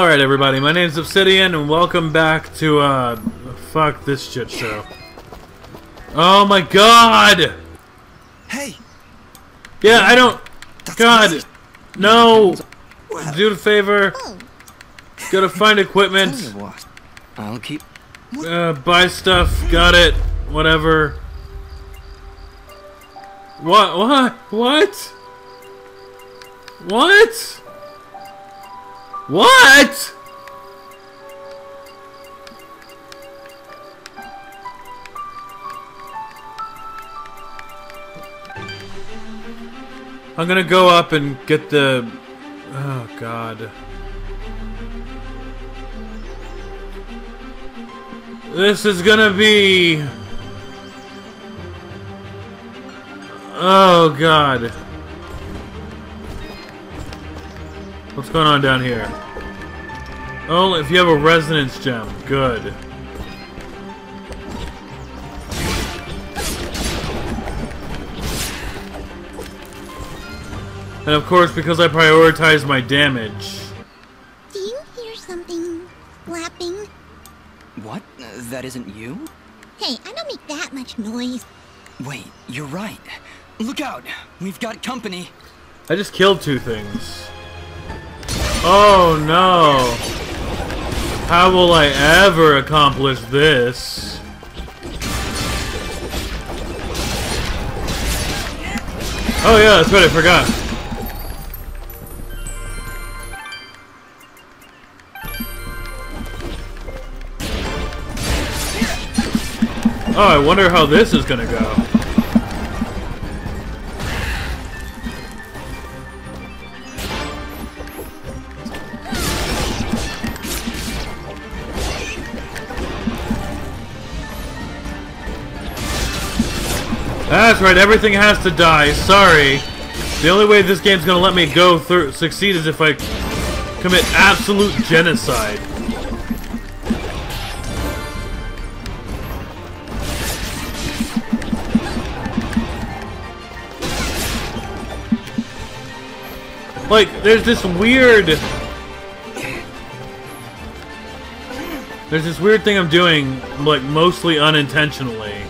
Alright everybody, my name's Obsidian and welcome back to, uh, fuck this shit show. Oh my god! Hey, Yeah, I don't, god, no! Do the favor, gotta find equipment, I'll keep. uh, buy stuff, got it, whatever. What, what, what? What? What? I'm gonna go up and get the. Oh god. This is gonna be. Oh god. What's going on down here? Oh, if you have a resonance gem, good. And of course, because I prioritize my damage. Do you hear something flapping? What? Uh, That isn't you? Hey, I don't make that much noise. Wait, you're right. Look out! We've got company. I just killed two things. Oh no! How will I ever accomplish this? Oh yeah, that's right, I forgot. Oh, I wonder how this is gonna go. That's right, everything has to die. Sorry. The only way this game's gonna let me go through succeed is if I commit absolute genocide. Like, there's this weird... There's this weird thing I'm doing, like, mostly unintentionally.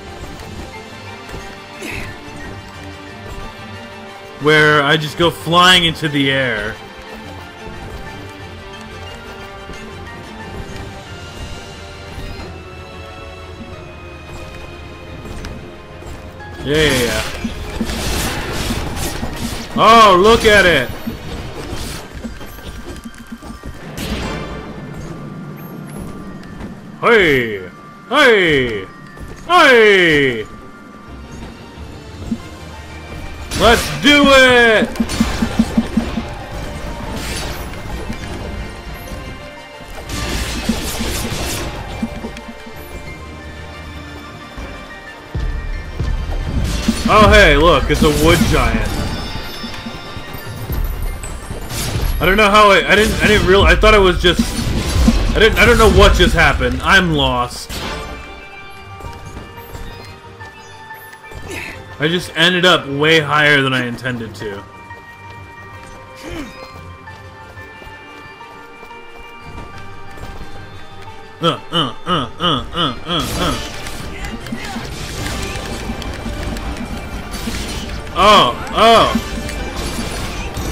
Where I just go flying into the air. Yeah, yeah, yeah. Oh, look at it! Hey! Hey! Hey! Let's do it! Oh hey, look, it's a wood giant. I don't know how I I didn't I didn't real I thought it was just I didn't I don't know what just happened. I'm lost. I just ended up way higher than I intended to. Uh, uh, uh, uh, uh, uh, uh. Oh, oh.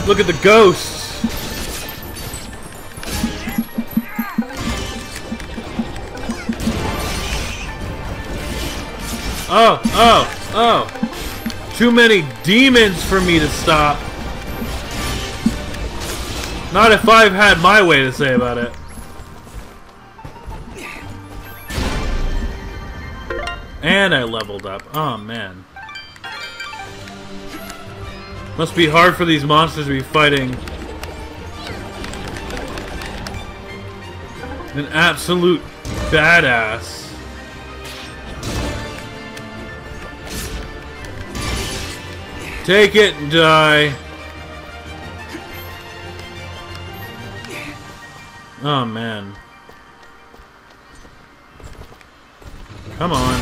Look at the ghosts. Oh, oh, oh. Too many demons for me to stop. Not if I've had my way to say about it. And I leveled up. Oh, man. Must be hard for these monsters to be fighting. An absolute badass. Take it and die. Oh man. Come on.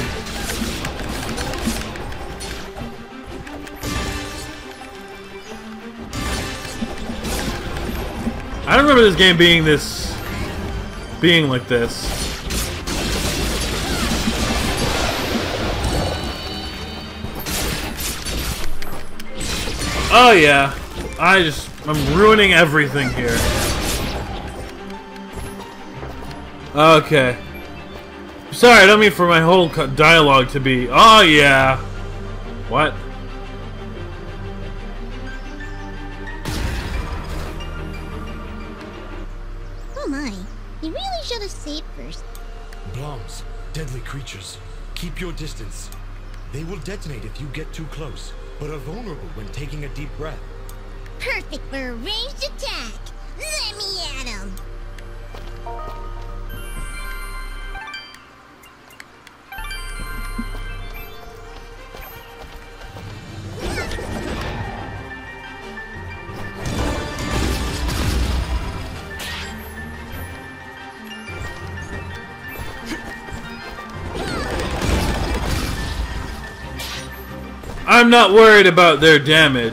I don't remember this game being this being like this. Oh yeah, I just I'm ruining everything here. Okay. Sorry, I don't mean for my whole dialogue to be. Oh yeah. What? Oh my. You really should have saved first. Blombs, deadly creatures. Keep your distance. They will detonate if you get too close, but are vulnerable when taking a deep breath. Perfect for a ranged attack. Let me at him. I'm not worried about their damage.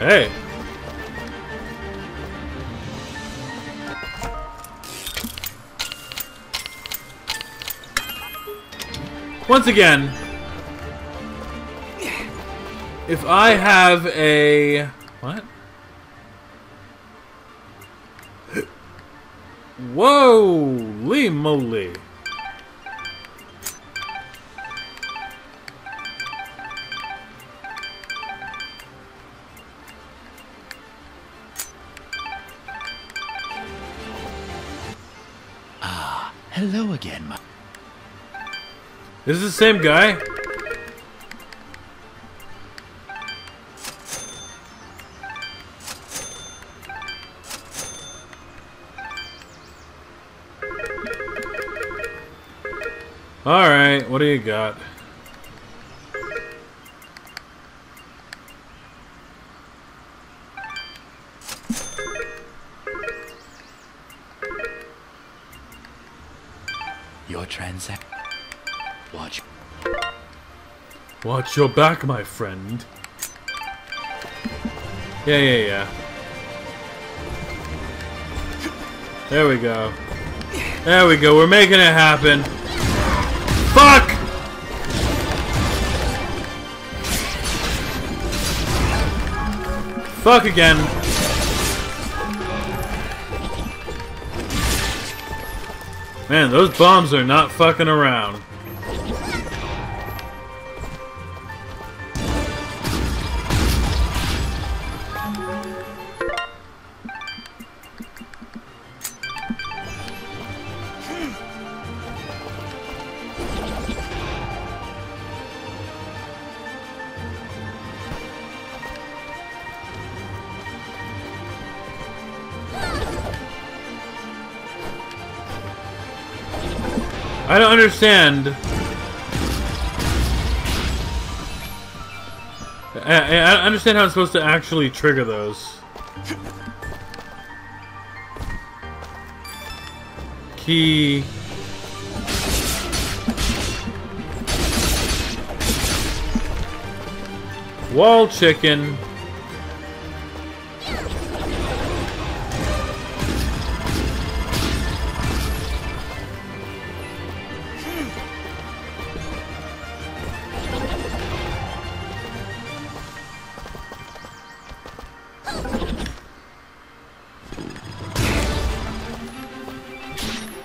Hey. Once again, if I have a what? Whoa, Lee moly. Again, my. Is this the same guy? Alright, what do you got? Your transact. Watch. Watch your back, my friend. Yeah, yeah, yeah. There we go. There we go. We're making it happen. Fuck! Fuck again. Man, those bombs are not fucking around. I don't understand. I, I understand how I'm supposed to actually trigger those. Key. Wall chicken.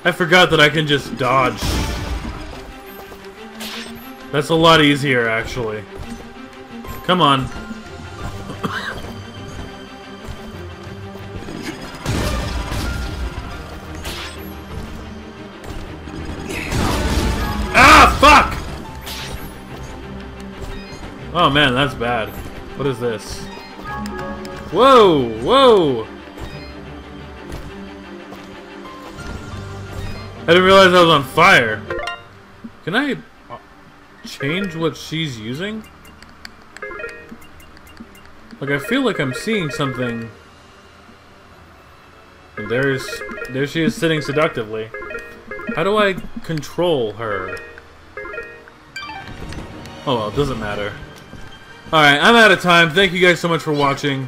I forgot that I can just dodge. That's a lot easier, actually. Come on. ah, fuck! Oh man, that's bad. What is this? Whoa, whoa! Didn't realize I was on fire. Can I uh, change what she's using? Like, I feel like I'm seeing something. There's... There she is sitting seductively. How do I control her? Oh well, it doesn't matter. Alright, I'm out of time. Thank you guys so much for watching.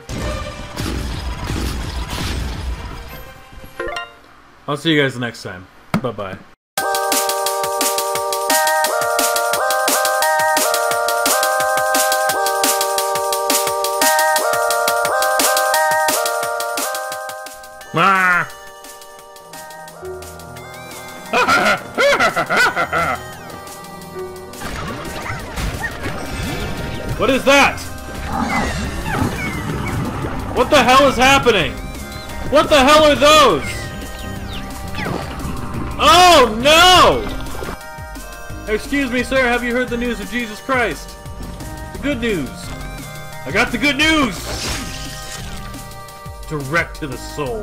I'll see you guys next time. Bye bye. What is that? What the hell is happening? What the hell are those? Oh no! Excuse me, sir, have you heard the news of Jesus Christ? The good news. I got the good news! Direct to the soul.